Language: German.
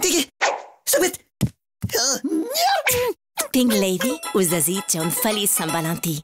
Digga, subit. Pink Lady, us desitja un feliç San Valentí.